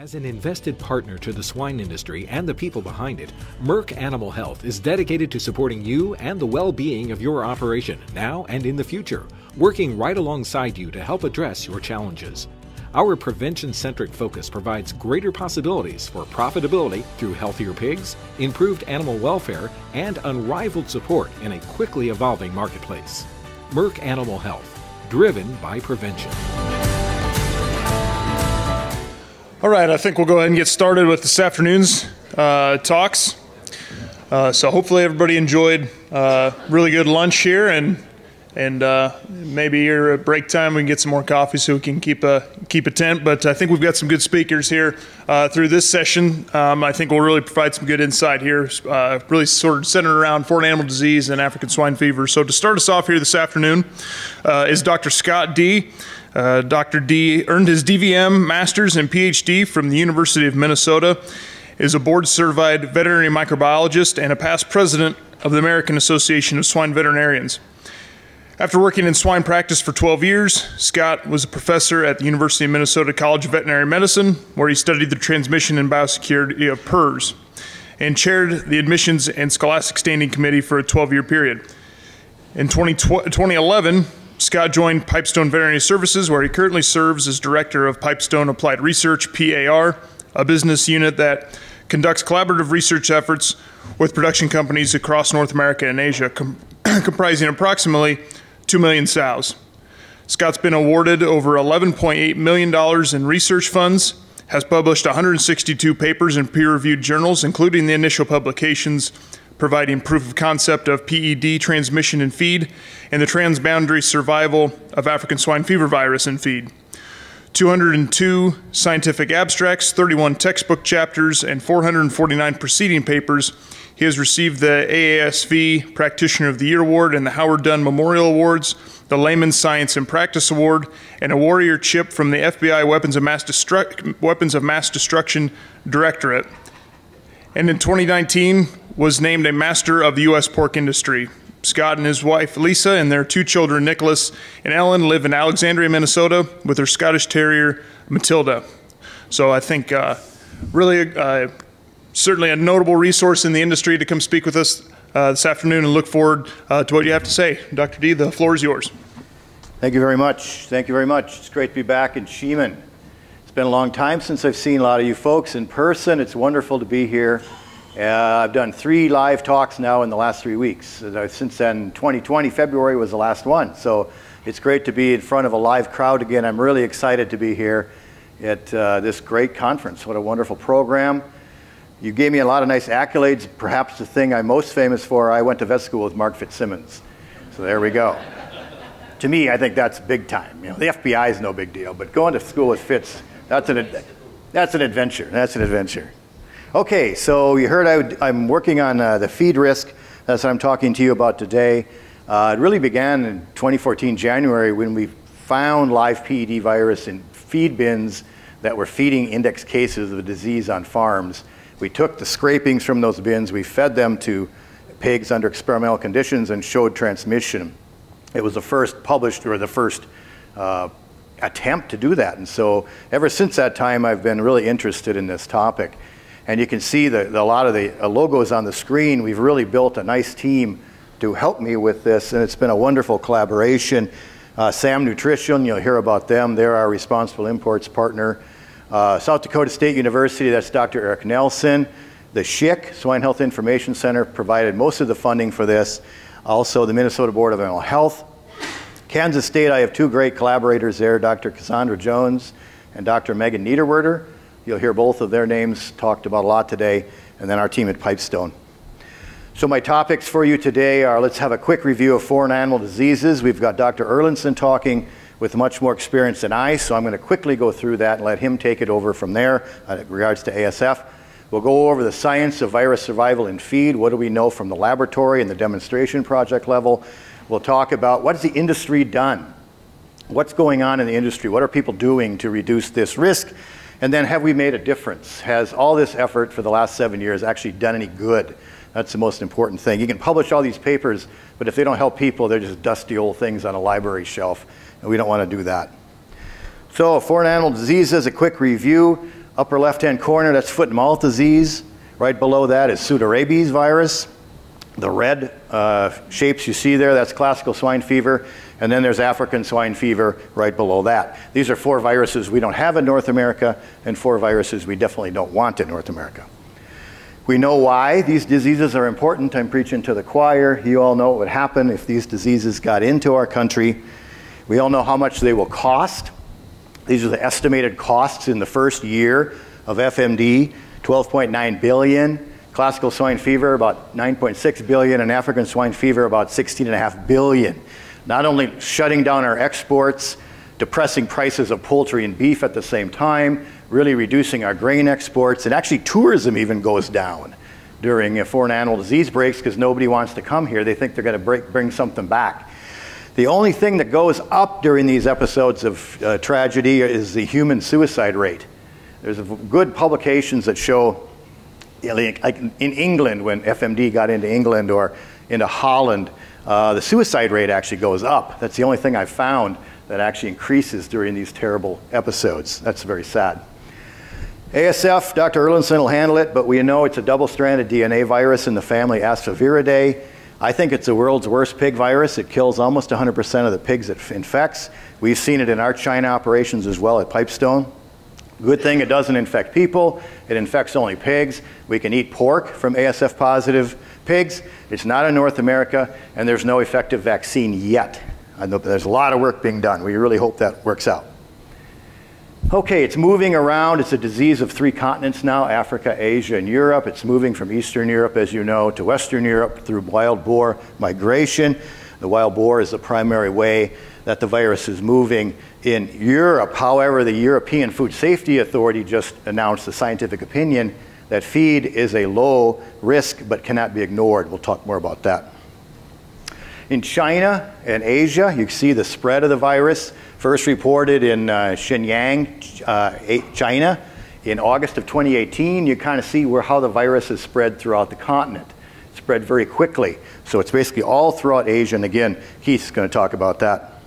As an invested partner to the swine industry and the people behind it, Merck Animal Health is dedicated to supporting you and the well being of your operation now and in the future, working right alongside you to help address your challenges. Our prevention centric focus provides greater possibilities for profitability through healthier pigs, improved animal welfare, and unrivaled support in a quickly evolving marketplace. Merck Animal Health, driven by prevention. All right, I think we'll go ahead and get started with this afternoon's uh, talks. Uh, so hopefully everybody enjoyed uh, really good lunch here, and and uh, maybe here at break time we can get some more coffee so we can keep a keep a tent. But I think we've got some good speakers here uh, through this session. Um, I think we'll really provide some good insight here, uh, really sort of centered around foreign animal disease and African swine fever. So to start us off here this afternoon is Dr. Scott Dee. Uh, Dr. Dee earned his DVM, master's, and PhD from the University of Minnesota, is a board certified veterinary microbiologist and a past president of the American Association of Swine Veterinarians. After working in swine practice for 12 years, Scott was a professor at the University of Minnesota College of Veterinary Medicine, where he studied the transmission and biosecurity of PRRS, and chaired the Admissions and Scholastic Standing Committee for a 12 year period. In 2011, Scott joined Pipestone Veterinary Services, where he currently serves as Director of Pipestone Applied Research, PAR, a business unit that conducts collaborative research efforts with production companies across North America and Asia, com comprising approximately 2 million sows. Scott's been awarded over $11.8 million in research funds, has published 162 papers in peer reviewed journals, including the initial publications providing proof of concept of PED transmission in feed, and the transboundary survival of African swine fever virus in feed. 202 scientific abstracts, 31 textbook chapters, and 449 preceding papers. He has received the AASV Practitioner of the Year Award and the Howard Dunn Memorial Awards, the Leman Science and Practice Award, and a Warrior Chip from the FBI Weapons of Mass, Destru Weapons of Mass Destruction Directorate. And in 2019, was named a master of the U.S. pork industry. Scott and his wife Lisa and their two children, Nicholas and Ellen, live in Alexandria, Minnesota, with their Scottish Terrier, Matilda. So I think uh, really, uh, certainly a notable resource in the industry to come speak with us uh, this afternoon and look forward uh, to what you have to say. Dr. Dee, the floor is yours. Thank you very much. Thank you very much. It's great to be back in Sheeman. It's been a long time since I've seen a lot of you folks in person. It's wonderful to be here. Uh, I've done three live talks now in the last three weeks. Since then, 2020, February was the last one. So it's great to be in front of a live crowd again. I'm really excited to be here at uh, this great conference. What a wonderful program. You gave me a lot of nice accolades. Perhaps the thing I'm most famous for, I went to vet school with Mark Fitzsimmons. So there we go. to me, I think that's big time. You know, the FBI is no big deal, but going to school with Fitz, that's an, that's an adventure. That's an adventure. Okay, so you heard I am working on uh, the feed risk. That's what I'm talking to you about today. Uh, it really began in 2014 January when we found live PED virus in feed bins that were feeding index cases of the disease on farms. We took the scrapings from those bins, we fed them to pigs under experimental conditions and showed transmission. It was the first published or the first uh, attempt to do that. And so ever since that time, I've been really interested in this topic. And you can see the, the, a lot of the uh, logos on the screen. We've really built a nice team to help me with this, and it's been a wonderful collaboration. Uh, SAM Nutrition, you'll hear about them. They're our responsible imports partner. Uh, South Dakota State University, that's Dr. Eric Nelson. The SHIC, Swine Health Information Center, provided most of the funding for this. Also, the Minnesota Board of Animal Health. Kansas State, I have two great collaborators there, Dr. Cassandra Jones and Dr. Megan Niederwerder. You'll hear both of their names talked about a lot today, and then our team at Pipestone. So my topics for you today are let's have a quick review of foreign animal diseases. We've got Dr. Erlandson talking with much more experience than I, so I'm going to quickly go through that and let him take it over from there uh, in regards to ASF. We'll go over the science of virus survival in feed. What do we know from the laboratory and the demonstration project level? We'll talk about what has the industry done? What's going on in the industry? What are people doing to reduce this risk? And then have we made a difference? Has all this effort for the last seven years actually done any good? That's the most important thing. You can publish all these papers, but if they don't help people, they're just dusty old things on a library shelf, and we don't want to do that. So foreign animal diseases, a quick review. Upper left-hand corner, that's foot and mouth disease. Right below that is pseudorabies virus. The red uh, shapes you see there, that's classical swine fever. And then there's African swine fever right below that. These are four viruses we don't have in North America and four viruses we definitely don't want in North America. We know why these diseases are important. I'm preaching to the choir. You all know what would happen if these diseases got into our country. We all know how much they will cost. These are the estimated costs in the first year of FMD, 12.9 billion. Classical swine fever about 9.6 billion and African swine fever about 16.5 billion. Not only shutting down our exports, depressing prices of poultry and beef at the same time, really reducing our grain exports, and actually tourism even goes down during a foreign animal disease breaks because nobody wants to come here. They think they're going to bring something back. The only thing that goes up during these episodes of uh, tragedy is the human suicide rate. There's good publications that show, like in England, when FMD got into England or into Holland, uh, the suicide rate actually goes up. That's the only thing I've found that actually increases during these terrible episodes. That's very sad. ASF, Dr. Erlandson will handle it, but we know it's a double-stranded DNA virus in the family Asfaviridae. I think it's the world's worst pig virus. It kills almost 100% of the pigs it infects. We've seen it in our China operations as well at Pipestone. Good thing it doesn't infect people. It infects only pigs. We can eat pork from ASF positive pigs. It's not in North America, and there's no effective vaccine yet. There's a lot of work being done. We really hope that works out. Okay, it's moving around. It's a disease of three continents now Africa, Asia, and Europe. It's moving from Eastern Europe, as you know, to Western Europe through wild boar migration. The wild boar is the primary way that the virus is moving in Europe. However, the European Food Safety Authority just announced a scientific opinion that feed is a low risk but cannot be ignored. We'll talk more about that. In China and Asia, you see the spread of the virus, first reported in uh, Shenyang, uh, China, in August of 2018. You kind of see where how the virus is spread throughout the continent. Spread very quickly. So it's basically all throughout Asia, and again, Keith's going to talk about that.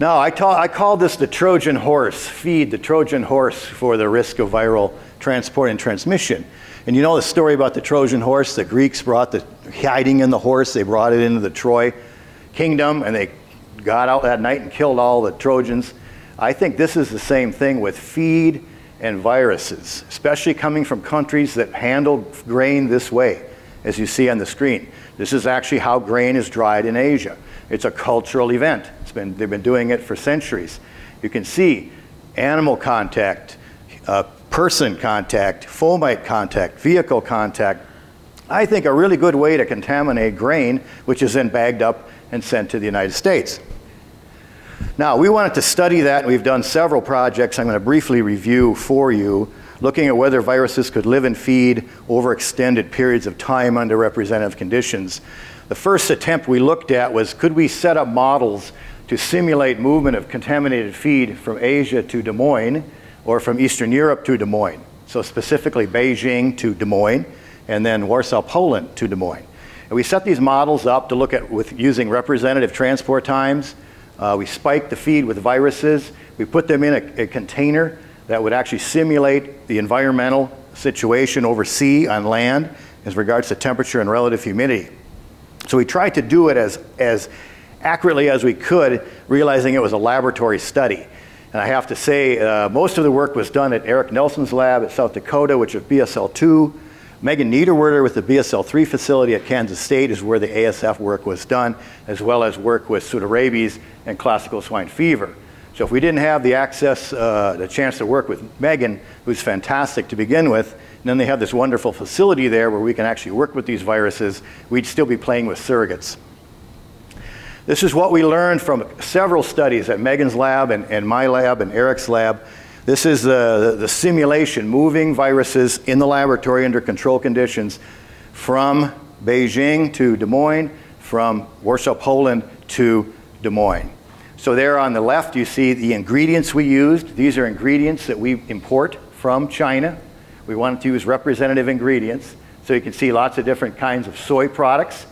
Now, I, I call this the Trojan horse, feed the Trojan horse for the risk of viral transport and transmission. And you know the story about the Trojan horse? The Greeks brought the hiding in the horse, they brought it into the Troy kingdom, and they got out that night and killed all the Trojans. I think this is the same thing with feed and viruses, especially coming from countries that handle grain this way, as you see on the screen. This is actually how grain is dried in Asia. It's a cultural event. It's been, they've been doing it for centuries. You can see animal contact, uh, person contact, fomite contact, vehicle contact. I think a really good way to contaminate grain, which is then bagged up and sent to the United States. Now, we wanted to study that, and we've done several projects I'm going to briefly review for you, looking at whether viruses could live and feed over extended periods of time under representative conditions. The first attempt we looked at was could we set up models to simulate movement of contaminated feed from Asia to Des Moines or from Eastern Europe to Des Moines. So specifically Beijing to Des Moines and then Warsaw, Poland to Des Moines. And we set these models up to look at with using representative transport times. Uh, we spiked the feed with viruses. We put them in a, a container that would actually simulate the environmental situation over sea on land as regards to temperature and relative humidity. So we tried to do it as, as accurately as we could, realizing it was a laboratory study. And I have to say, uh, most of the work was done at Eric Nelson's lab at South Dakota, which is BSL-2. Megan Niederwerder with the BSL-3 facility at Kansas State is where the ASF work was done, as well as work with pseudorabies and classical swine fever. So if we didn't have the access, uh, the chance to work with Megan, who's fantastic to begin with, and then they have this wonderful facility there where we can actually work with these viruses. We'd still be playing with surrogates. This is what we learned from several studies at Megan's lab and, and my lab and Eric's lab. This is the, the simulation, moving viruses in the laboratory under control conditions from Beijing to Des Moines, from Warsaw, Poland to Des Moines. So there on the left, you see the ingredients we used. These are ingredients that we import from China. We wanted to use representative ingredients. So you can see lots of different kinds of soy products.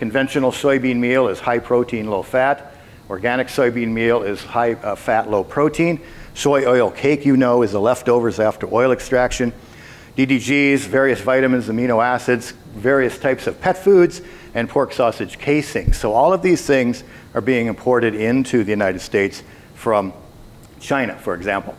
Conventional soybean meal is high protein, low fat. Organic soybean meal is high uh, fat, low protein. Soy oil cake, you know, is the leftovers after oil extraction. DDGs, various vitamins, amino acids, various types of pet foods, and pork sausage casings. So all of these things are being imported into the United States from China, for example.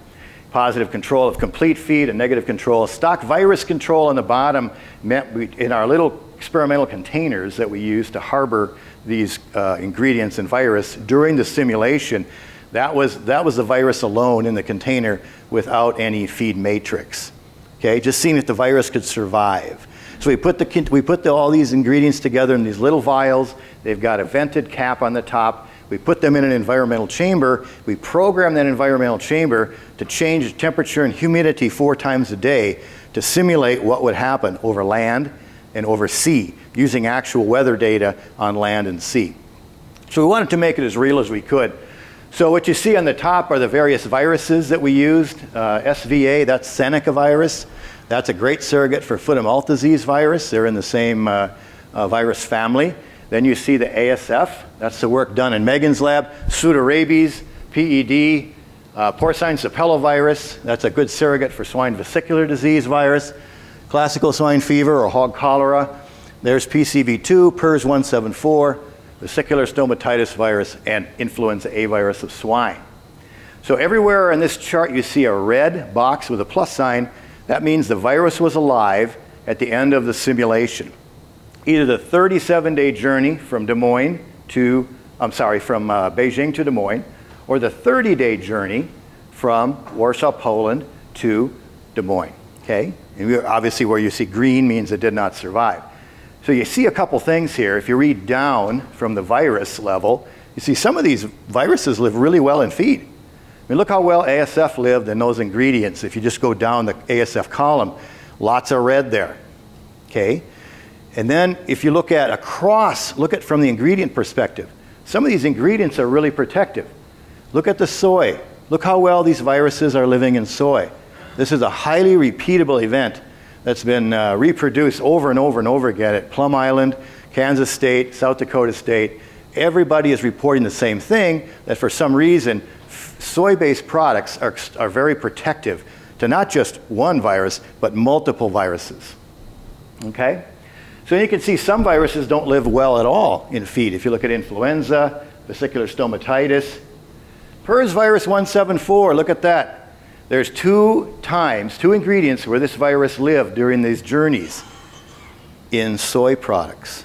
Positive control of complete feed and negative control. Stock virus control on the bottom meant we, in our little experimental containers that we use to harbor these uh, ingredients and virus during the simulation, that was, that was the virus alone in the container without any feed matrix. Okay, just seeing if the virus could survive. So we put, the, we put the, all these ingredients together in these little vials. They've got a vented cap on the top. We put them in an environmental chamber. We program that environmental chamber to change temperature and humidity four times a day to simulate what would happen over land and over sea using actual weather data on land and sea. So we wanted to make it as real as we could. So what you see on the top are the various viruses that we used. Uh, SVA, that's Seneca virus. That's a great surrogate for foot and mouth disease virus. They're in the same uh, uh, virus family. Then you see the ASF. That's the work done in Megan's lab. Pseudorabies, PED, uh, porcine sapellovirus. That's a good surrogate for swine vesicular disease virus. Classical swine fever or hog cholera. There's PCV2, PRRS 174, vesicular stomatitis virus, and influenza A virus of swine. So everywhere on this chart you see a red box with a plus sign that means the virus was alive at the end of the simulation. Either the 37 day journey from Des Moines to, I'm sorry, from uh, Beijing to Des Moines, or the 30 day journey from Warsaw, Poland to Des Moines. Okay? And obviously, where you see green means it did not survive. So you see a couple things here. If you read down from the virus level, you see some of these viruses live really well in feed I mean, look how well ASF lived in those ingredients. If you just go down the ASF column, lots of red there. Okay? And then if you look at across, look at from the ingredient perspective. Some of these ingredients are really protective. Look at the soy. Look how well these viruses are living in soy. This is a highly repeatable event that's been uh, reproduced over and over and over again at Plum Island, Kansas State, South Dakota State. Everybody is reporting the same thing that for some reason soy-based products are, are very protective to not just one virus, but multiple viruses. Okay? So you can see some viruses don't live well at all in feed. If you look at influenza, vesicular stomatitis, PRRS virus 174, look at that. There's two times, two ingredients where this virus lived during these journeys in soy products.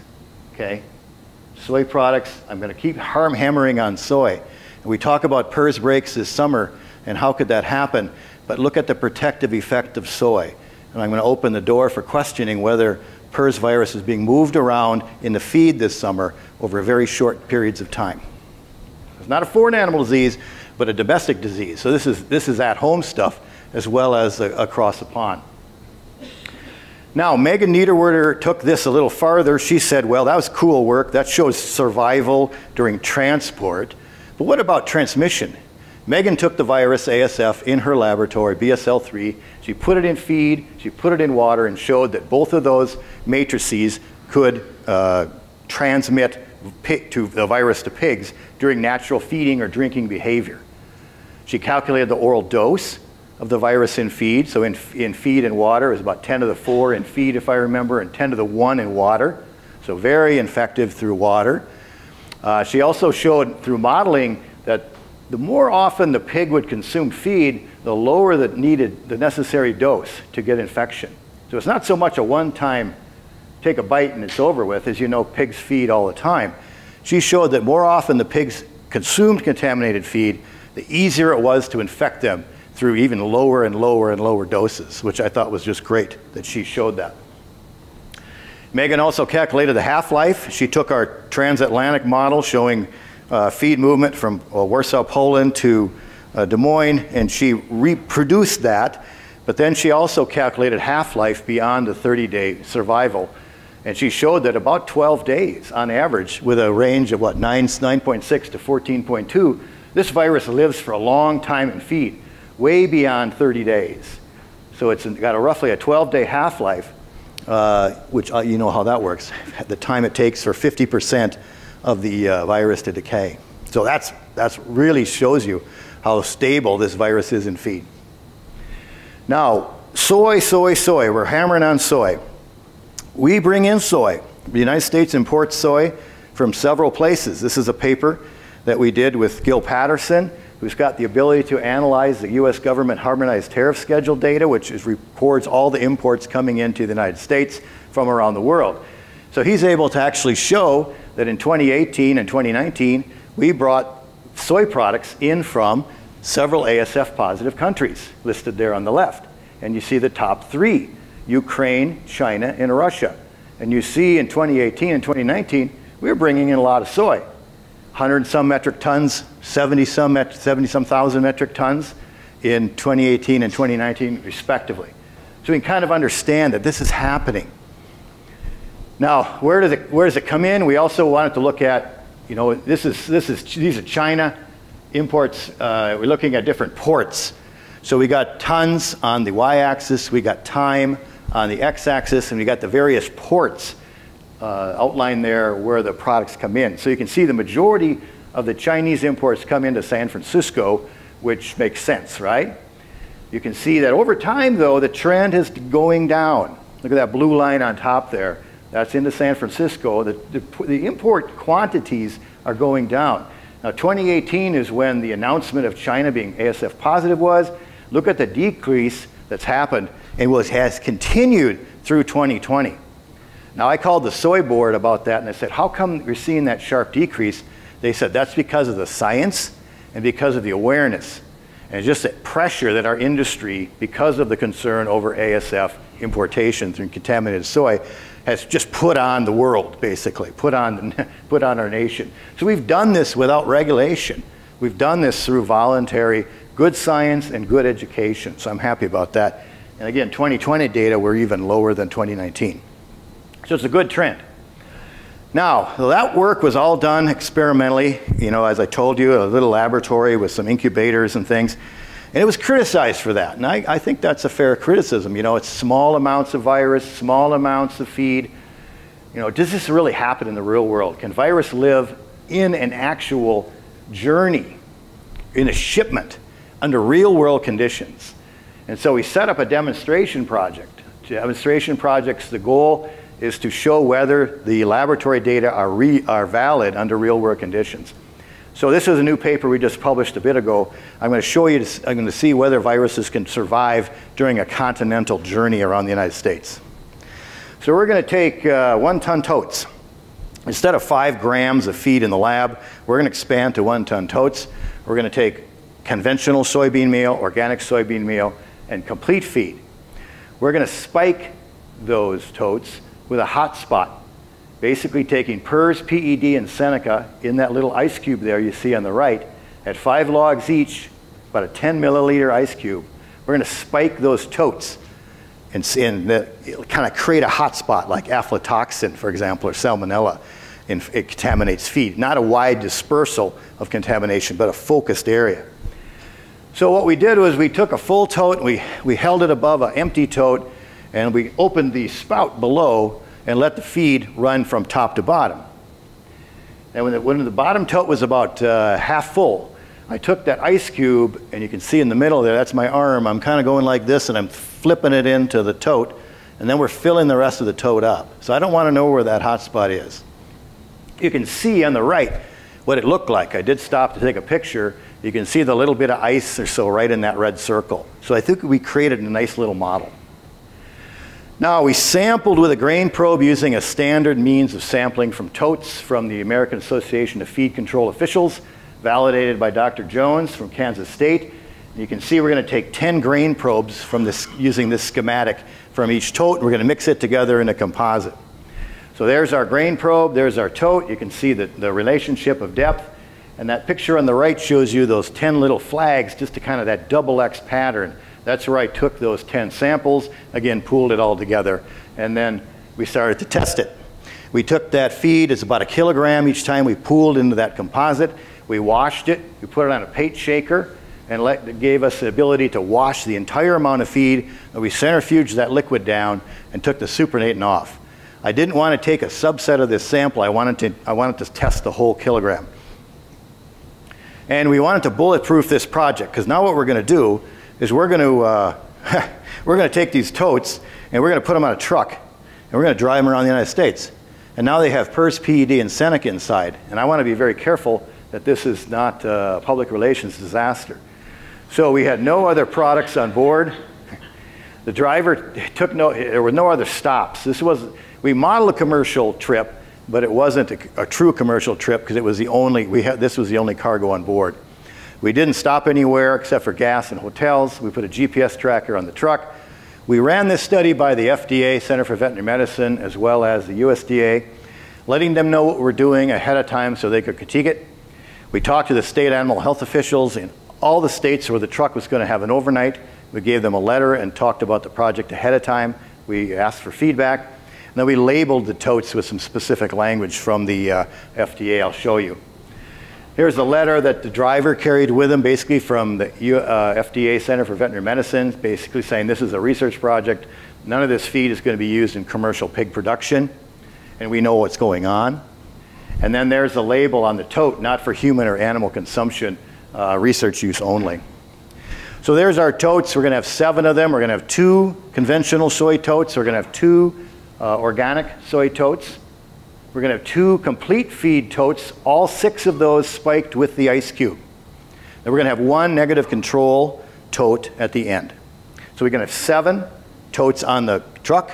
Okay? Soy products, I'm going to keep harm hammering on soy. We talk about PRRS breaks this summer and how could that happen, but look at the protective effect of soy. And I'm going to open the door for questioning whether PRRS virus is being moved around in the feed this summer over very short periods of time. It's not a foreign animal disease, but a domestic disease. So this is, this is at-home stuff as well as uh, across the pond. Now, Megan Niederwerder took this a little farther. She said, well, that was cool work. That shows survival during transport. But what about transmission? Megan took the virus ASF in her laboratory, BSL3. She put it in feed, she put it in water, and showed that both of those matrices could uh, transmit to the virus to pigs during natural feeding or drinking behavior. She calculated the oral dose of the virus in feed. So in, in feed and water is about 10 to the 4 in feed, if I remember, and 10 to the 1 in water. So very infective through water. Uh, she also showed through modeling that the more often the pig would consume feed, the lower the needed, the necessary dose to get infection. So it's not so much a one-time take a bite and it's over with, as you know, pigs feed all the time. She showed that more often the pigs consumed contaminated feed, the easier it was to infect them through even lower and lower and lower doses, which I thought was just great that she showed that. Megan also calculated the half-life. She took our transatlantic model showing uh, feed movement from uh, Warsaw, Poland to uh, Des Moines, and she reproduced that. But then she also calculated half-life beyond the 30-day survival. And she showed that about 12 days on average, with a range of what, 9, 9.6 to 14.2, this virus lives for a long time in feed, way beyond 30 days. So it's got a roughly a 12-day half-life uh, which uh, you know how that works, the time it takes for 50% of the uh, virus to decay. So that's, that's really shows you how stable this virus is in feed. Now, soy, soy, soy. We're hammering on soy. We bring in soy. The United States imports soy from several places. This is a paper that we did with Gil Patterson, who's got the ability to analyze the U.S. government harmonized tariff schedule data, which is, records all the imports coming into the United States from around the world. So he's able to actually show that in 2018 and 2019, we brought soy products in from several ASF positive countries listed there on the left. And you see the top three Ukraine, China, and Russia. And you see in 2018 and 2019, we were bringing in a lot of soy 100 some metric tons, 70 some, 70 some thousand metric tons in 2018 and 2019, respectively. So we can kind of understand that this is happening. Now, where does it, where does it come in? We also wanted to look at, you know, this is, this is, these are China imports. Uh, we're looking at different ports. So we got tons on the y-axis, we got time on the x-axis, and we got the various ports uh, outlined there where the products come in. So you can see the majority of the Chinese imports come into San Francisco, which makes sense, right? You can see that over time, though, the trend is going down. Look at that blue line on top there. That's into San Francisco. The, the, the import quantities are going down. Now, 2018 is when the announcement of China being ASF positive was. Look at the decrease that's happened and was, has continued through 2020. Now, I called the soy board about that and I said, How come you're seeing that sharp decrease? They said, That's because of the science and because of the awareness. And just that pressure that our industry, because of the concern over ASF importation through contaminated soy, has just put on the world, basically, put on, put on our nation. So we've done this without regulation. We've done this through voluntary good science and good education. So I'm happy about that. And again, 2020 data were even lower than 2019. So it's a good trend. Now, that work was all done experimentally, you know, as I told you, a little laboratory with some incubators and things. And it was criticized for that. And I, I think that's a fair criticism. You know, it's small amounts of virus, small amounts of feed. You know, does this really happen in the real world? Can virus live in an actual journey, in a shipment? under real world conditions. And so we set up a demonstration project. Demonstration projects, the goal is to show whether the laboratory data are, re, are valid under real world conditions. So this is a new paper we just published a bit ago. I'm going to show you, I'm going to see whether viruses can survive during a continental journey around the United States. So we're going to take uh, one ton totes. Instead of five grams of feed in the lab, we're going to expand to one ton totes. We're going to take conventional soybean meal, organic soybean meal, and complete feed. We're going to spike those totes with a hot spot, basically taking PRRS, PED, and Seneca in that little ice cube there you see on the right at five logs each, about a 10 milliliter ice cube. We're going to spike those totes and, and kind of create a hot spot like aflatoxin, for example, or salmonella. And it contaminates feed. Not a wide dispersal of contamination, but a focused area. So what we did was we took a full tote, we, we held it above an empty tote, and we opened the spout below and let the feed run from top to bottom. And when the, when the bottom tote was about uh, half full, I took that ice cube, and you can see in the middle there, that's my arm. I'm kind of going like this, and I'm flipping it into the tote, and then we're filling the rest of the tote up. So I don't want to know where that hot spot is. You can see on the right what it looked like. I did stop to take a picture, you can see the little bit of ice or so right in that red circle. So I think we created a nice little model. Now we sampled with a grain probe using a standard means of sampling from totes from the American Association of Feed Control Officials, validated by Dr. Jones from Kansas State. You can see we're going to take 10 grain probes from this, using this schematic from each tote, and we're going to mix it together in a composite. So there's our grain probe, there's our tote. You can see the, the relationship of depth. And that picture on the right shows you those 10 little flags, just to kind of that double X pattern. That's where I took those 10 samples, again, pooled it all together, and then we started to test it. We took that feed, it's about a kilogram each time we pooled into that composite. We washed it, we put it on a pate shaker, and let, it gave us the ability to wash the entire amount of feed. And we centrifuged that liquid down and took the supernatant off. I didn't want to take a subset of this sample, I wanted to, I wanted to test the whole kilogram. And we wanted to bulletproof this project because now what we're going to do is we're going to uh, we're going to take these totes and we're going to put them on a truck and we're going to drive them around the United States. And now they have PRRS, PED, and Seneca inside. And I want to be very careful that this is not a public relations disaster. So we had no other products on board. The driver took no, there were no other stops. This was, we modeled a commercial trip, but it wasn't a, a true commercial trip because it was the only, we had, this was the only cargo on board. We didn't stop anywhere except for gas and hotels. We put a GPS tracker on the truck. We ran this study by the FDA, Center for Veterinary Medicine, as well as the USDA, letting them know what we're doing ahead of time so they could critique it. We talked to the state animal health officials in all the states where the truck was going to have an overnight. We gave them a letter and talked about the project ahead of time. We asked for feedback. And then we labeled the totes with some specific language from the uh, FDA. I'll show you. Here's a letter that the driver carried with him, basically from the uh, FDA Center for Veterinary Medicine, basically saying this is a research project. None of this feed is going to be used in commercial pig production, and we know what's going on. And then there's the label on the tote, not for human or animal consumption, uh, research use only. So there's our totes. We're going to have seven of them. We're going to have two conventional soy totes. We're going to have two uh, organic soy totes. We're going to have two complete feed totes, all six of those spiked with the ice cube. Then we're going to have one negative control tote at the end. So we're going to have seven totes on the truck.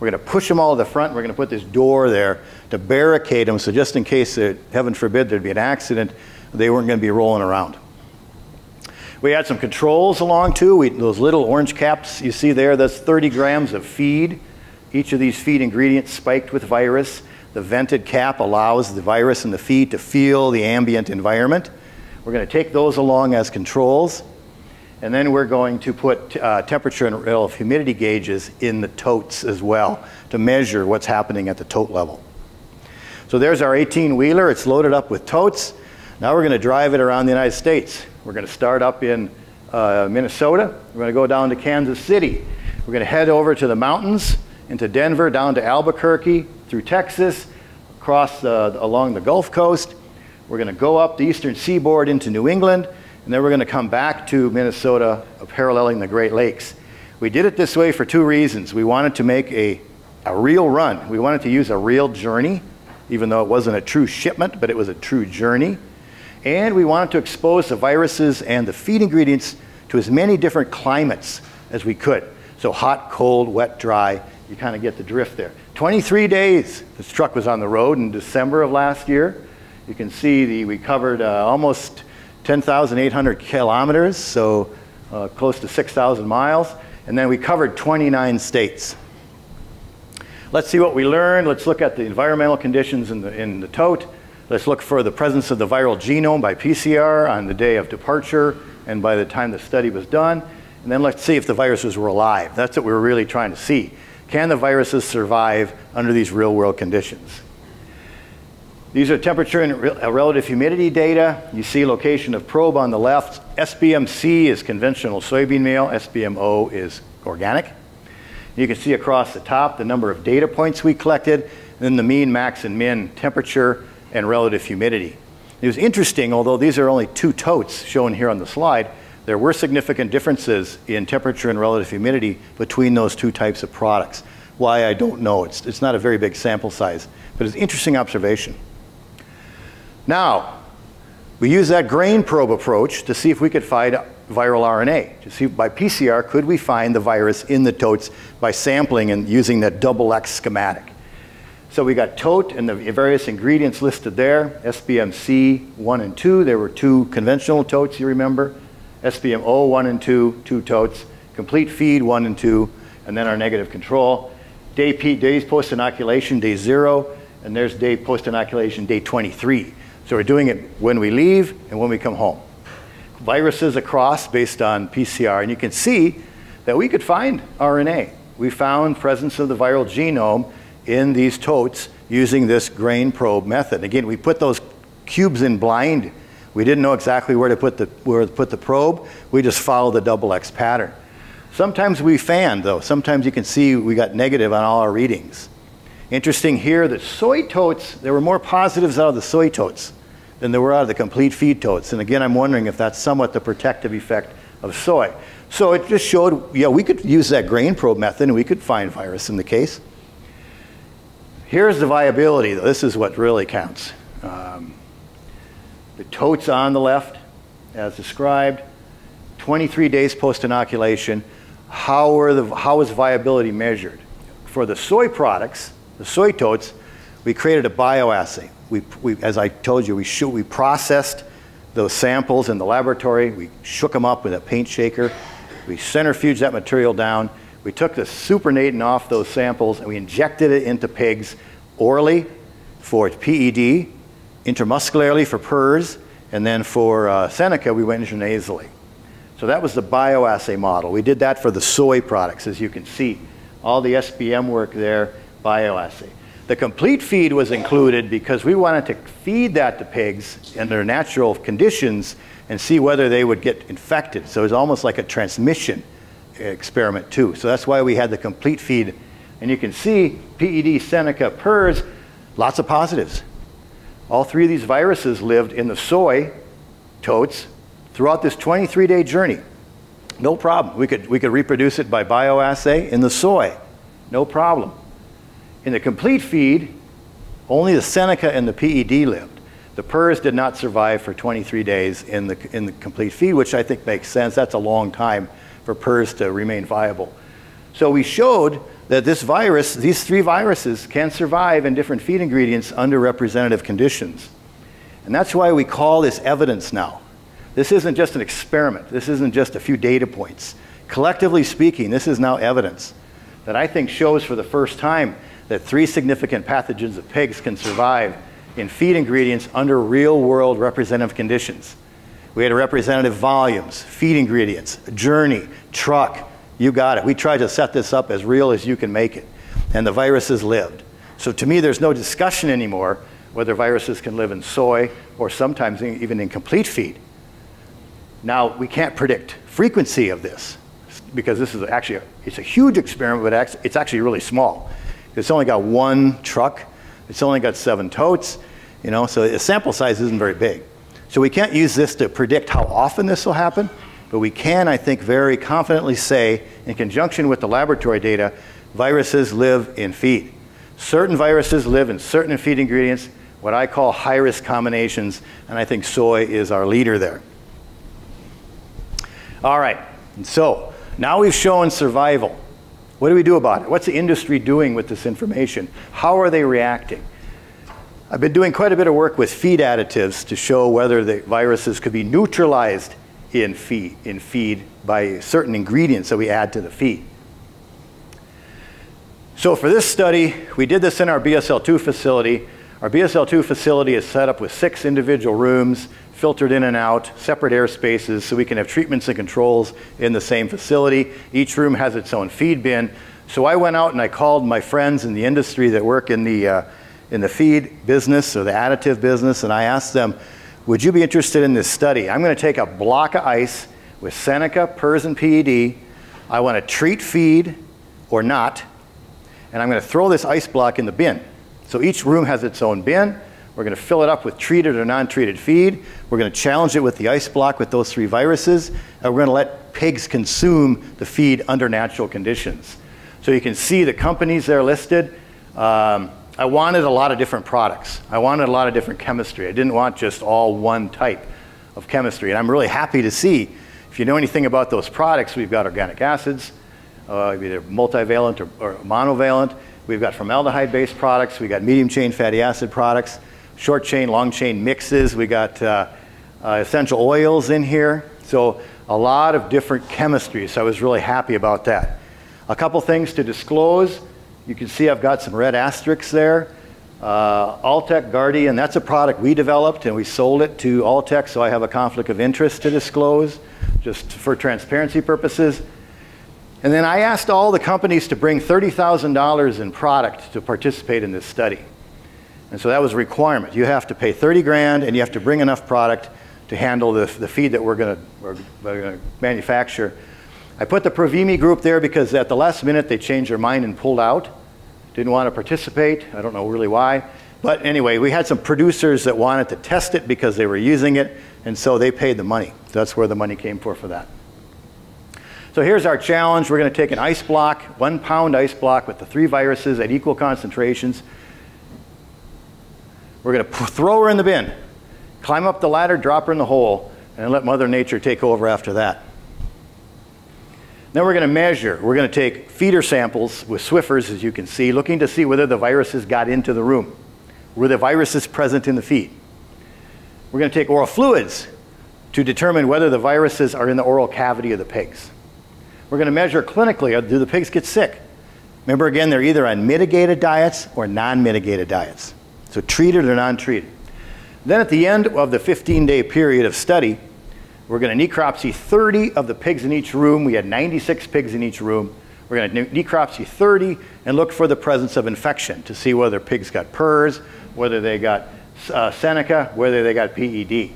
We're going to push them all to the front. We're going to put this door there to barricade them so just in case, heaven forbid, there'd be an accident, they weren't going to be rolling around. We had some controls along too. We, those little orange caps you see there, that's 30 grams of feed. Each of these feed ingredients spiked with virus. The vented cap allows the virus in the feed to feel the ambient environment. We're going to take those along as controls. And then we're going to put uh, temperature and relative humidity gauges in the totes as well to measure what's happening at the tote level. So there's our 18 wheeler. It's loaded up with totes. Now we're going to drive it around the United States. We're going to start up in uh, Minnesota. We're going to go down to Kansas City. We're going to head over to the mountains, into Denver, down to Albuquerque, through Texas, across along the Gulf Coast. We're going to go up the eastern seaboard into New England, and then we're going to come back to Minnesota, uh, paralleling the Great Lakes. We did it this way for two reasons. We wanted to make a, a real run. We wanted to use a real journey, even though it wasn't a true shipment, but it was a true journey. And we wanted to expose the viruses and the feed ingredients to as many different climates as we could. So hot, cold, wet, dry, you kind of get the drift there. 23 days this truck was on the road in December of last year. You can see the, we covered uh, almost 10,800 kilometers, so uh, close to 6,000 miles. And then we covered 29 states. Let's see what we learned. Let's look at the environmental conditions in the, in the tote. Let's look for the presence of the viral genome by PCR on the day of departure and by the time the study was done. And then let's see if the viruses were alive. That's what we were really trying to see. Can the viruses survive under these real world conditions? These are temperature and uh, relative humidity data. You see location of probe on the left. SBMC is conventional soybean meal. SBMO is organic. You can see across the top the number of data points we collected, then the mean, max, and min temperature and relative humidity. It was interesting, although these are only two totes shown here on the slide, there were significant differences in temperature and relative humidity between those two types of products. Why, I don't know. It's, it's not a very big sample size, but it's an interesting observation. Now, we use that grain probe approach to see if we could find viral RNA. To see by PCR, could we find the virus in the totes by sampling and using that double X schematic. So we got tote and the various ingredients listed there, SBMC 1 and 2. There were two conventional totes, you remember. SBMO 1 and 2, two totes. Complete feed 1 and 2, and then our negative control. Day P, days post-inoculation, day 0, and there's day post-inoculation, day 23. So we're doing it when we leave and when we come home. Viruses across based on PCR, and you can see that we could find RNA. We found presence of the viral genome in these totes using this grain probe method. Again, we put those cubes in blind. We didn't know exactly where to put the, where to put the probe. We just followed the double X pattern. Sometimes we fanned, though. Sometimes you can see we got negative on all our readings. Interesting here that soy totes, there were more positives out of the soy totes than there were out of the complete feed totes. And again, I'm wondering if that's somewhat the protective effect of soy. So it just showed, yeah, we could use that grain probe method and we could find virus in the case. Here's the viability, though. This is what really counts. Um, the totes on the left, as described, 23 days post-inoculation. How, are the, viability measured? For the soy products, the soy totes, we created a bioassay. We, we, as I told you, we, shoot, we processed those samples in the laboratory. We shook them up with a paint shaker. We centrifuged that material down. We took the supernatant off those samples and we injected it into pigs orally for PED, intramuscularly for PRRS, and then for uh, Seneca, we went intranasally. So that was the bioassay model. We did that for the soy products, as you can see. All the SBM work there, bioassay. The complete feed was included because we wanted to feed that to pigs in their natural conditions and see whether they would get infected. So it was almost like a transmission experiment too. So that's why we had the complete feed. And you can see PED, Seneca, PRRS, lots of positives. All three of these viruses lived in the soy totes throughout this 23-day journey. No problem. We could, we could reproduce it by bioassay in the soy. No problem. In the complete feed, only the Seneca and the PED lived. The PRRS did not survive for 23 days in the, in the complete feed, which I think makes sense. That's a long time for PRRS to remain viable. So we showed that this virus, these three viruses, can survive in different feed ingredients under representative conditions. And that's why we call this evidence now. This isn't just an experiment. This isn't just a few data points. Collectively speaking, this is now evidence that I think shows for the first time that three significant pathogens of pigs can survive in feed ingredients under real world representative conditions. We had representative volumes, feed ingredients, journey, truck, you got it. We tried to set this up as real as you can make it. And the viruses lived. So to me, there's no discussion anymore whether viruses can live in soy or sometimes even in complete feed. Now, we can't predict frequency of this because this is actually, it's a huge experiment, but it's actually really small. It's only got one truck. It's only got seven totes, you know, so the sample size isn't very big. So we can't use this to predict how often this will happen, but we can, I think, very confidently say, in conjunction with the laboratory data, viruses live in feed. Certain viruses live in certain feed ingredients, what I call high-risk combinations, and I think soy is our leader there. All right, so now we've shown survival. What do we do about it? What's the industry doing with this information? How are they reacting? I've been doing quite a bit of work with feed additives to show whether the viruses could be neutralized in feed, in feed by certain ingredients that we add to the feed. So for this study, we did this in our BSL-2 facility. Our BSL-2 facility is set up with six individual rooms, filtered in and out, separate air spaces, so we can have treatments and controls in the same facility. Each room has its own feed bin. So I went out and I called my friends in the industry that work in the, uh, in the feed business or the additive business, and I asked them, would you be interested in this study? I'm going to take a block of ice with Seneca, PRRS, and PED. I want to treat feed or not, and I'm going to throw this ice block in the bin. So each room has its own bin. We're going to fill it up with treated or non-treated feed. We're going to challenge it with the ice block with those three viruses. And we're going to let pigs consume the feed under natural conditions. So you can see the companies there listed. Um, I wanted a lot of different products. I wanted a lot of different chemistry. I didn't want just all one type of chemistry. And I'm really happy to see, if you know anything about those products, we've got organic acids, uh, either multivalent or, or monovalent. We've got formaldehyde-based products. We've got medium-chain fatty acid products short chain, long chain mixes. We got uh, uh, essential oils in here. So a lot of different chemistries. So I was really happy about that. A couple things to disclose. You can see I've got some red asterisks there. Uh, Alltech Guardian, that's a product we developed and we sold it to Alltech, so I have a conflict of interest to disclose, just for transparency purposes. And then I asked all the companies to bring $30,000 in product to participate in this study. And so that was a requirement. You have to pay 30 grand and you have to bring enough product to handle the, the feed that we're going to manufacture. I put the Provimi group there because at the last minute they changed their mind and pulled out. Didn't want to participate. I don't know really why. But anyway, we had some producers that wanted to test it because they were using it, and so they paid the money. That's where the money came for for that. So here's our challenge. We're going to take an ice block, one pound ice block with the three viruses at equal concentrations. We're going to throw her in the bin, climb up the ladder, drop her in the hole, and let Mother Nature take over after that. Then we're going to measure. We're going to take feeder samples with Swiffers, as you can see, looking to see whether the viruses got into the room. Were the viruses present in the feed? We're going to take oral fluids to determine whether the viruses are in the oral cavity of the pigs. We're going to measure clinically, uh, do the pigs get sick? Remember again, they're either on mitigated diets or non-mitigated diets. So treated or non-treated. Then at the end of the 15-day period of study, we're going to necropsy 30 of the pigs in each room. We had 96 pigs in each room. We're going to necropsy 30 and look for the presence of infection to see whether pigs got PRRS, whether they got uh, Seneca, whether they got PED.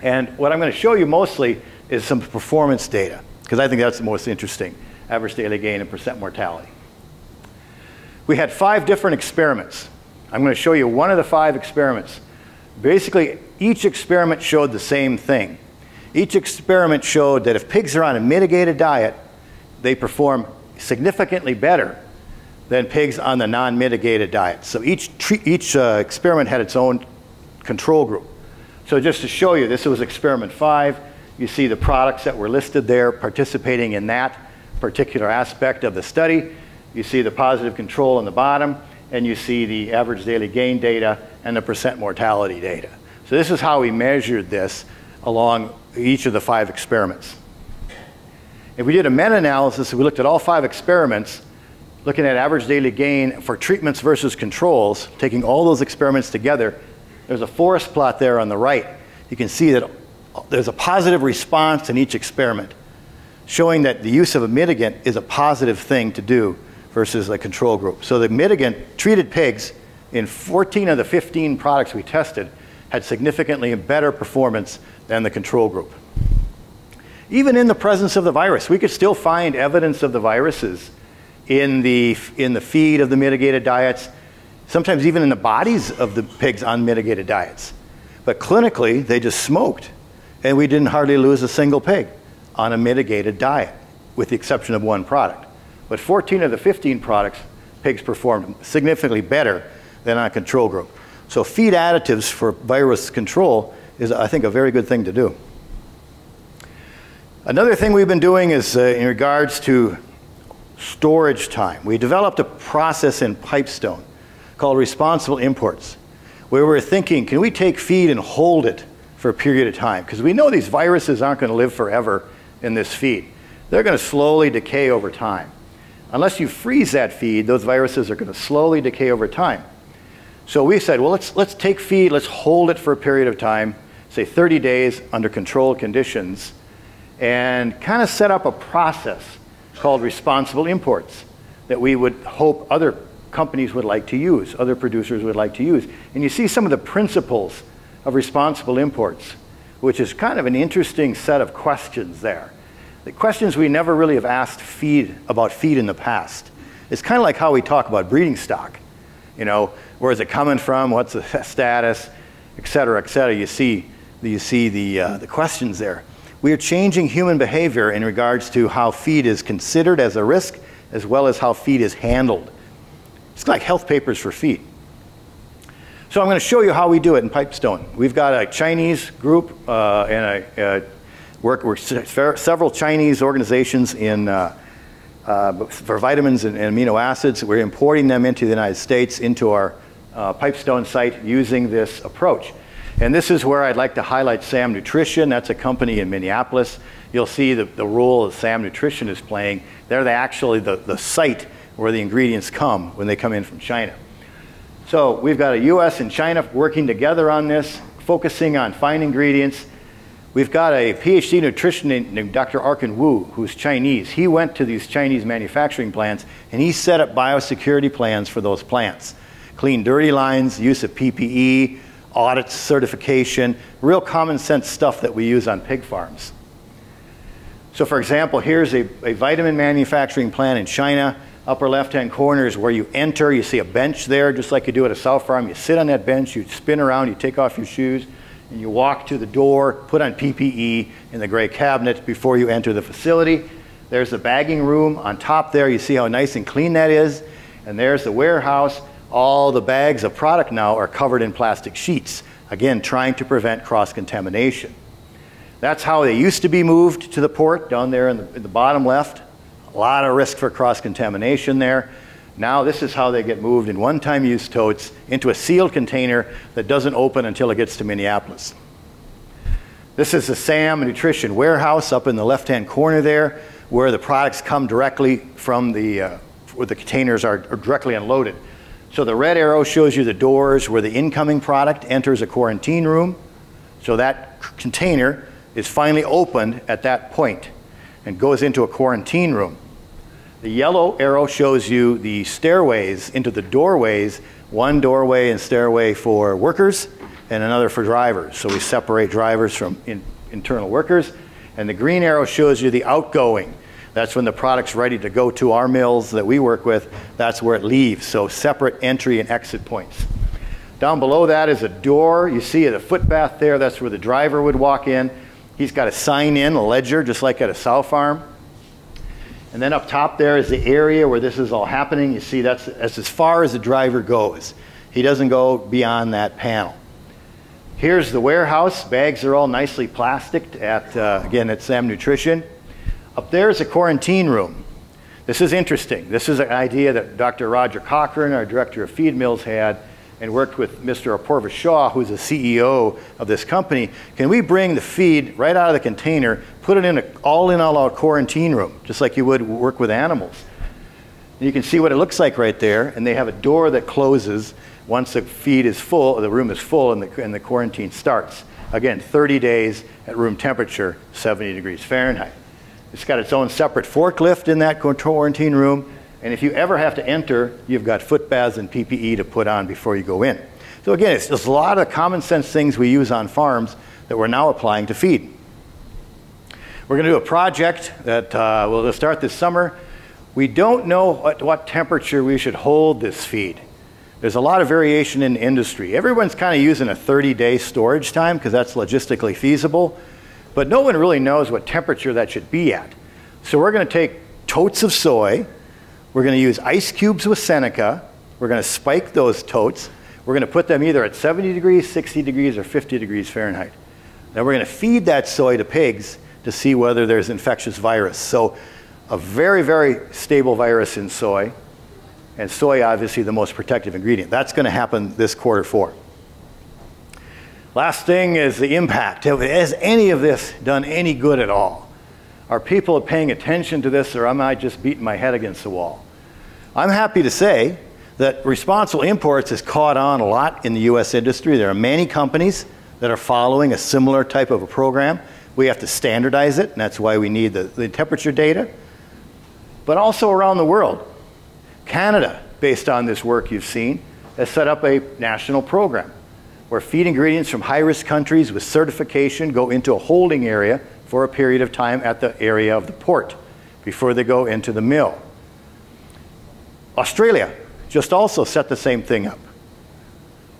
And what I'm going to show you mostly is some performance data, because I think that's the most interesting, average daily gain and percent mortality. We had five different experiments. I'm going to show you one of the five experiments. Basically, each experiment showed the same thing. Each experiment showed that if pigs are on a mitigated diet, they perform significantly better than pigs on the non-mitigated diet. So each, each uh, experiment had its own control group. So just to show you, this was experiment five. You see the products that were listed there participating in that particular aspect of the study. You see the positive control on the bottom, and you see the average daily gain data and the percent mortality data. So this is how we measured this along each of the five experiments. If we did a meta-analysis, we looked at all five experiments, looking at average daily gain for treatments versus controls, taking all those experiments together, there's a forest plot there on the right. You can see that there's a positive response in each experiment, showing that the use of a mitigant is a positive thing to do versus a control group. So the mitigant treated pigs in 14 of the 15 products we tested had significantly better performance than the control group. Even in the presence of the virus, we could still find evidence of the viruses in the, in the feed of the mitigated diets, sometimes even in the bodies of the pigs on mitigated diets. But clinically, they just smoked, and we didn't hardly lose a single pig on a mitigated diet, with the exception of one product. But 14 of the 15 products, pigs performed significantly better than on a control group. So feed additives for virus control is, I think, a very good thing to do. Another thing we've been doing is uh, in regards to storage time. We developed a process in Pipestone called responsible imports, where we're thinking, can we take feed and hold it for a period of time? Because we know these viruses aren't going to live forever in this feed. They're going to slowly decay over time. Unless you freeze that feed, those viruses are going to slowly decay over time. So we said, well, let's, let's take feed, let's hold it for a period of time, say 30 days under controlled conditions, and kind of set up a process called responsible imports that we would hope other companies would like to use, other producers would like to use. And you see some of the principles of responsible imports, which is kind of an interesting set of questions there. The questions we never really have asked feed about feed in the past. It's kind of like how we talk about breeding stock. You know, where is it coming from? What's the status? Et cetera, et cetera. You see, you see the, uh, the questions there. We are changing human behavior in regards to how feed is considered as a risk, as well as how feed is handled. It's like health papers for feed. So I'm going to show you how we do it in Pipestone. We've got a Chinese group uh, and a, uh, work, we're several Chinese organizations in uh, uh, for vitamins and, and, amino acids. We're importing them into the United States, into our uh, Pipestone site using this approach. And this is where I'd like to highlight SAM Nutrition. That's a company in Minneapolis. You'll see the, the role that SAM Nutrition is playing. They're the, actually the, the site where the ingredients come when they come in from China. So we've got a US and China working together on this, focusing on fine ingredients We've got a PhD nutritionist named Dr. Arkin Wu, who's Chinese. He went to these Chinese manufacturing plants and he set up biosecurity plans for those plants. Clean dirty lines, use of PPE, audits, certification, real common sense stuff that we use on pig farms. So for example, here's a, a vitamin manufacturing plant in China. Upper left-hand corner is where you enter. You see a bench there, just like you do at a sow farm. You sit on that bench, you spin around, you take off your shoes, and you walk to the door, put on PPE in the gray cabinet before you enter the facility. There's the bagging room on top there. You see how nice and clean that is. And there's the warehouse. All the bags of product now are covered in plastic sheets, again, trying to prevent cross-contamination. That's how they used to be moved to the port, down there in the, in the bottom left. A lot of risk for cross-contamination there. Now this is how they get moved in one-time use totes into a sealed container that doesn't open until it gets to Minneapolis. This is the SAM Nutrition Warehouse up in the left-hand corner there where the products come directly from the, uh, where the containers are, are directly unloaded. So the red arrow shows you the doors where the incoming product enters a quarantine room. So that container is finally opened at that point and goes into a quarantine room. The yellow arrow shows you the stairways into the doorways, one doorway and stairway for workers and another for drivers. So we separate drivers from in, internal workers. And the green arrow shows you the outgoing. That's when the product's ready to go to our mills that we work with. That's where it leaves. So separate entry and exit points. Down below that is a door. You see the footbath there. That's where the driver would walk in. He's got a sign in, a ledger, just like at a sow farm. And then up top there is the area where this is all happening. You see that's, that's as far as the driver goes. He doesn't go beyond that panel. Here's the warehouse. Bags are all nicely plasticed at, uh, again, at Sam Nutrition. Up there is a quarantine room. This is interesting. This is an idea that Dr. Roger Cochrane, our director of feed mills, had and worked with Mr. Apurva Shah, who's the CEO of this company. Can we bring the feed right out of the container, put it in an all in, all out quarantine room, just like you would work with animals? And you can see what it looks like right there, and they have a door that closes once the feed is full, the room is full, and the, and the quarantine starts. Again, 30 days at room temperature, 70 degrees Fahrenheit. It's got its own separate forklift in that quarantine room, and if you ever have to enter, you've got foot baths and PPE to put on before you go in. So again, it's just a lot of common sense things we use on farms that we're now applying to feed. We're going to do a project that uh, will start this summer. We don't know at what temperature we should hold this feed. There's a lot of variation in industry. Everyone's kind of using a 30 day storage time because that's logistically feasible, but no one really knows what temperature that should be at. So we're going to take totes of soy, we're going to use ice cubes with Seneca, we're going to spike those totes, we're going to put them either at 70 degrees, 60 degrees, or 50 degrees Fahrenheit. Then we're going to feed that soy to pigs to see whether there's infectious virus. So a very, very stable virus in soy and soy obviously the most protective ingredient. That's going to happen this quarter four. Last thing is the impact. Has any of this done any good at all? Are people paying attention to this or am I just beating my head against the wall? I'm happy to say that responsible imports has caught on a lot in the US industry. There are many companies that are following a similar type of a program. We have to standardize it, and that's why we need the, the temperature data. But also around the world, Canada, based on this work you've seen, has set up a national program where feed ingredients from high-risk countries with certification go into a holding area for a period of time at the area of the port before they go into the mill. Australia just also set the same thing up.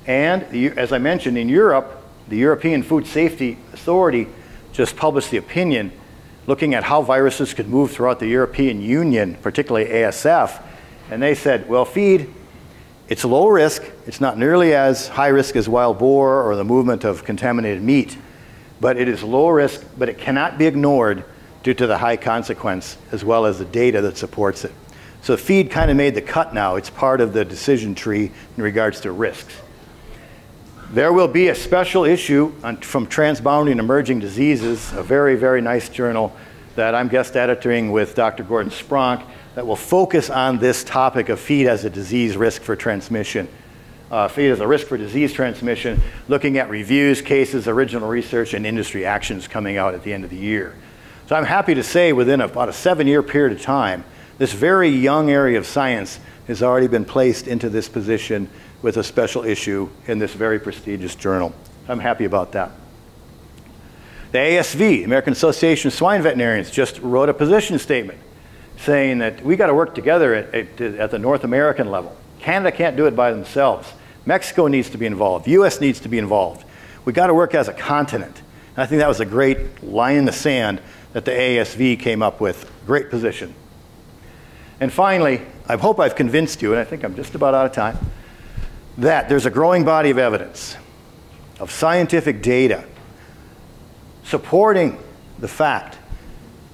And as I mentioned, in Europe, the European Food Safety Authority just published the opinion looking at how viruses could move throughout the European Union, particularly ASF, and they said, well, feed, it's low risk. It's not nearly as high risk as wild boar or the movement of contaminated meat, but it is low risk, but it cannot be ignored due to the high consequence as well as the data that supports it. So feed kind of made the cut now. It's part of the decision tree in regards to risks. There will be a special issue on, from Transboundary Emerging Diseases, a very, very nice journal that I'm guest editing with Dr. Gordon Spronk that will focus on this topic of feed as a disease risk for transmission. Uh, feed as a risk for disease transmission, looking at reviews, cases, original research, and industry actions coming out at the end of the year. So I'm happy to say within about a seven year period of time, this very young area of science has already been placed into this position with a special issue in this very prestigious journal. I'm happy about that. The AASV, American Association of Swine Veterinarians, just wrote a position statement saying that we got to work together at, at, at the North American level. Canada can't do it by themselves. Mexico needs to be involved. U.S. needs to be involved. We got to work as a continent. And I think that was a great line in the sand that the AASV came up with. Great position. And finally, I hope I've convinced you, and I think I'm just about out of time, that there's a growing body of evidence, of scientific data, supporting the fact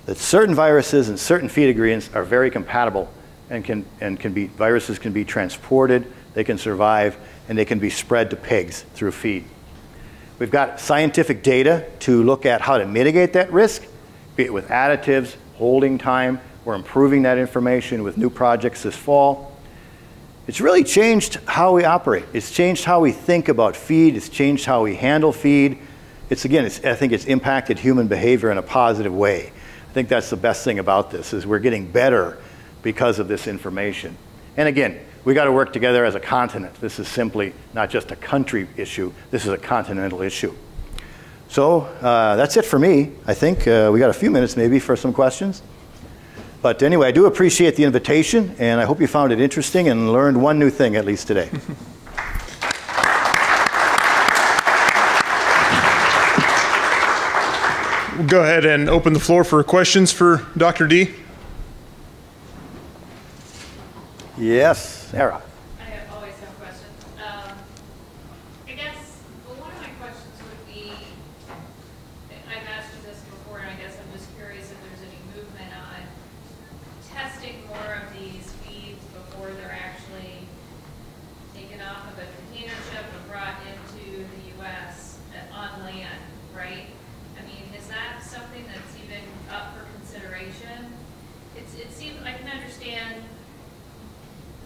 that certain viruses and certain feed ingredients are very compatible and can, and can be, viruses can be transported, they can survive, and they can be spread to pigs through feed. We've got scientific data to look at how to mitigate that risk, be it with additives, holding time. We're improving that information with new projects this fall. It's really changed how we operate. It's changed how we think about feed. It's changed how we handle feed. It's again, it's, I think it's impacted human behavior in a positive way. I think that's the best thing about this is we're getting better because of this information. And again, we got to work together as a continent. This is simply not just a country issue. This is a continental issue. So uh, that's it for me. I think uh, we got a few minutes maybe for some questions. But anyway, I do appreciate the invitation, and I hope you found it interesting and learned one new thing at least today. go ahead and open the floor for questions for Dr. Dee. Yes, Sarah. I always have questions. Um, I guess, well, one of my questions would be, I've asked you this before, and I guess I'm just curious if there's any movement on testing more of these feeds before they're actually taken off of a container ship and brought into the US at- on land, right? I mean, is that something that's even up for consideration? It's, it seems, I can understand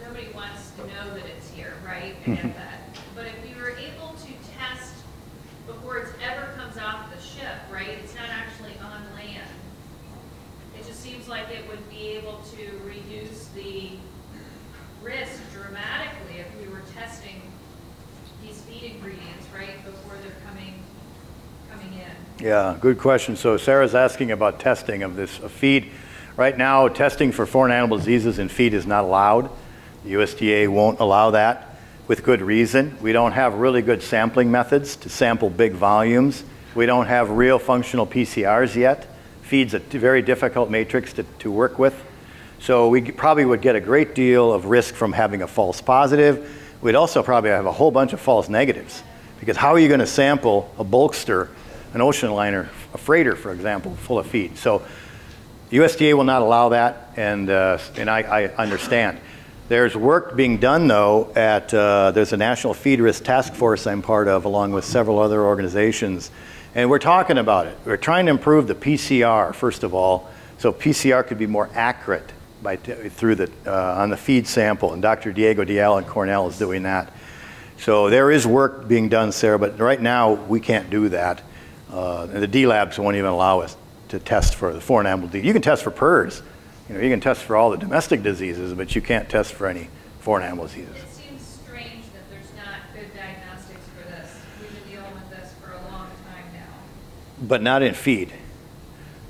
nobody wants to know that it's here, right? I get that. But if we were able to test before it ever comes off the ship, right? It's not actually on land. It just seems like it would be able to reduce the risk dramatically if we were testing these feed ingredients, right, before they're coming, coming in. Yeah, good question. So Sarah's asking about testing of this of feed. Right now, testing for foreign animal diseases in feed is not allowed. The USDA won't allow that with good reason. We don't have really good sampling methods to sample big volumes. We don't have real functional PCRs yet. Feed's a very difficult matrix to, to work with. So we probably would get a great deal of risk from having a false positive. We'd also probably have a whole bunch of false negatives. Because how are you going to sample a bulkster, an ocean liner, a freighter, for example, full of feed? So USDA will not allow that, and, uh, and I, I understand. There's work being done, though, at, uh, there's a National Feed Risk Task Force I'm part of, along with several other organizations, and we're talking about it. We're trying to improve the PCR, first of all, so PCR could be more accurate by through the, uh, on the feed sample, and Dr. Diego Diel and Cornell is doing that. So there is work being done, Sarah, but right now we can't do that. Uh, and the D labs won't even allow us to test for the foreign animal disease. You can test for PRRS. You know, you can test for all the domestic diseases, but you can't test for any foreign animal diseases. It seems strange that there's not good diagnostics for this. We've been dealing with this for a long time now. But not in feed.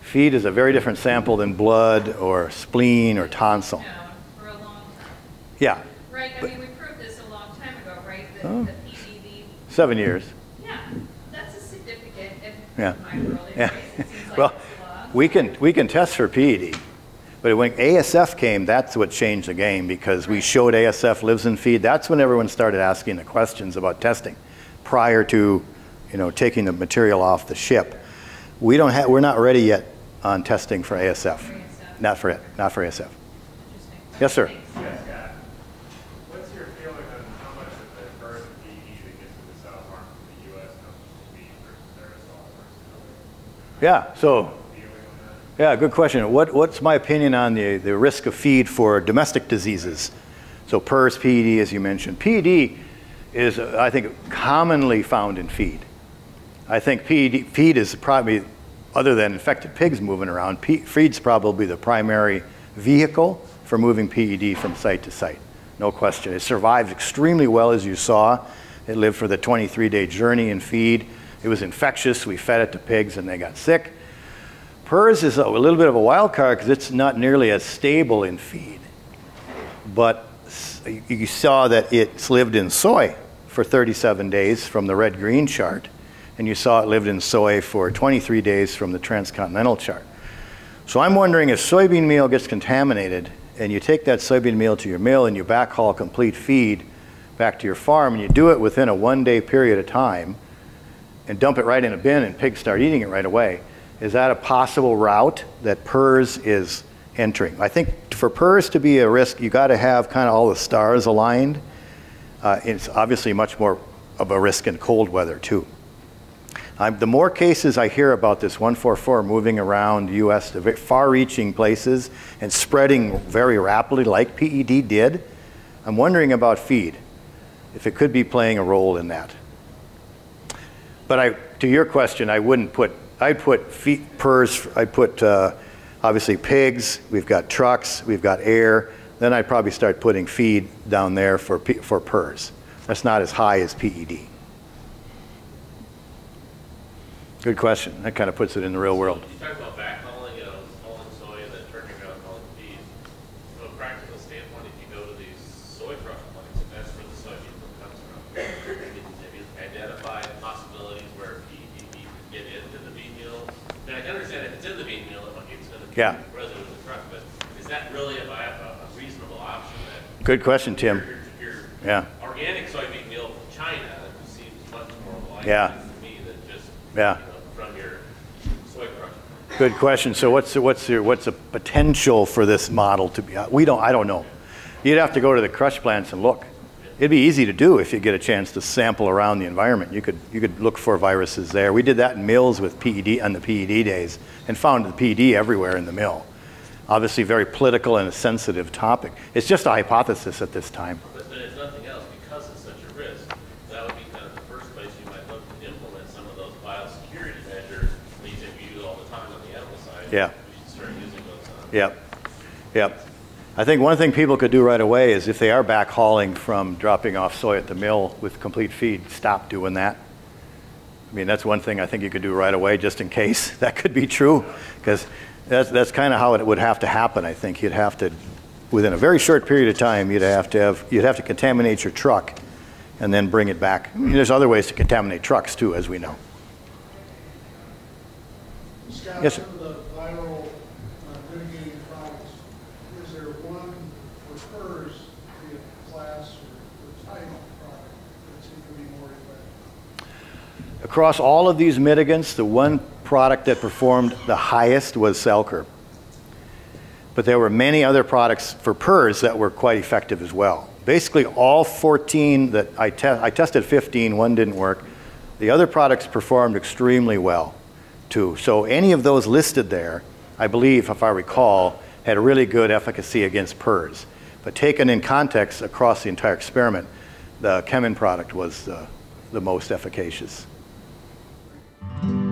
Feed is a very different sample than blood or spleen or tonsil. No, for a long time. Yeah, Right, I But- mean, we proved this a long time ago, right? That Oh. the PDD, seven years. yeah, that's a significant, in Yeah. Yeah. anyways, it seems like Well, it's a lot. we can, we can test for PED, but when ASF came, that's what changed the game because we showed ASF lives in feed. That's when everyone started asking the questions about testing prior to, you know, taking the material off the ship. We don't have, we're not ready yet on testing for ASF. Not for it, not for ASF. Yes, sir. Thanks. Yes, Scott. What's your feeling on how much of the first PE that gets to the South Arm from the U.S. comes from feed versus aerosol versus Yeah, so? Yeah, good question. What, what's my opinion on the, the risk of feed for domestic diseases? So PRRS, PED, as you mentioned. PED is, I think, commonly found in feed. I think PED, feed is probably, other than infected pigs moving around, feed's probably the primary vehicle for moving PED from site to site. No question. It survived extremely well, as you saw. It lived for the 23-day journey in feed. It was infectious. We fed it to pigs and they got sick. PRRS is a little bit of a wild card because it's not nearly as stable in feed. But you saw that it's lived in soy for 37 days from the red-green chart, and you saw it lived in soy for 23 days from the transcontinental chart. So I'm wondering if soybean meal gets contaminated and you take that soybean meal to your mill and you backhaul complete feed back to your farm and you do it within a one day period of time and dump it right in a bin and pigs start eating it right away, is that a possible route that PRRS is entering? I think for PRRS to be a risk, you got to have kind of all the stars aligned. Uh, it's obviously much more of a risk in cold weather too. I'm, the more cases I hear about this 144 moving around U.S. to far-reaching places and spreading very rapidly like PED did, I'm wondering about feed, if it could be playing a role in that. But I, to your question, I wouldn't put, I'd put feed, PRRS, I'd put uh, obviously pigs, we've got trucks, we've got air, then I'd probably start putting feed down there for, for PRRS. That's not as high as PED. Good question. That kind of puts it in the real world. You talk about backhauling, you know, hauling soy and then turning around and hauling feed. From a practical standpoint, if you go to these soy crush plants, if that's where the soybean meal comes from, have you identified possibilities where PED can get into the bean meal? And I can understand if it's in the bean meal, it might- it's gonna be Yeah. in the truck, but is that really a, a reasonable option Good question, Tim. your, your Yeah. organic soybean meal from China seems much more likely Yeah. to me than just, you Yeah. know, from your soy crush? Good question. So what's the, what's the, what's the potential for this model to be? We don't, I don't know. You'd have to go to the crush plants and look. It'd be easy to do if you get a chance to sample around the environment. You could, you could look for viruses there. We did that in mills with PED on the PED days and found the PED everywhere in the mill. Obviously, very political and a sensitive topic. It's just a hypothesis at this time. But, but if nothing else, because it's such a risk, that would be kind of the first place you might look to implement some of those biosecurity measures that you use all the time on the animal side. Yeah. We should start using those on. Yep, yep. I think one thing people could do right away is if they are backhauling from dropping off soy at the mill with complete feed, stop doing that. I mean, that's one thing I think you could do right away, just in case that could be true, because that's, that's kind of how it would have to happen, I think. You'd have to, within a very short period of time, you'd have to have, you'd have to contaminate your truck and then bring it back. I mean, there's other ways to contaminate trucks too, as we know. Scott, Yes, sir. some of the viral uh, mitigating products, is there one for PRRS, be it class or or type product, that seems to be more effective? Across all of these mitigants, the one product that performed the highest was Sal CURB. But there were many other products for PRRS that were quite effective as well. Basically, all 14 that I, te- I tested 15, one didn't work. The other products performed extremely well too. So any of those listed there, I believe, if I recall, had a really good efficacy against PRRS. But taken in context across the entire experiment, the Kemin product was uh, the most efficacious thank you